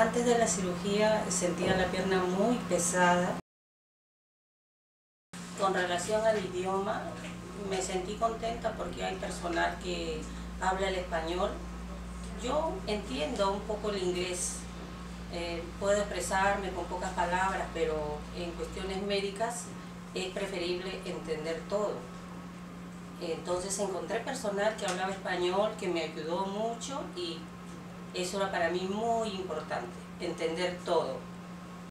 Antes de la cirugía sentía la pierna muy pesada. Con relación al idioma, me sentí contenta porque hay personal que habla el español. Yo entiendo un poco el inglés, eh, puedo expresarme con pocas palabras, pero en cuestiones médicas es preferible entender todo. Entonces encontré personal que hablaba español, que me ayudó mucho y eso era para mí muy importante, entender todo.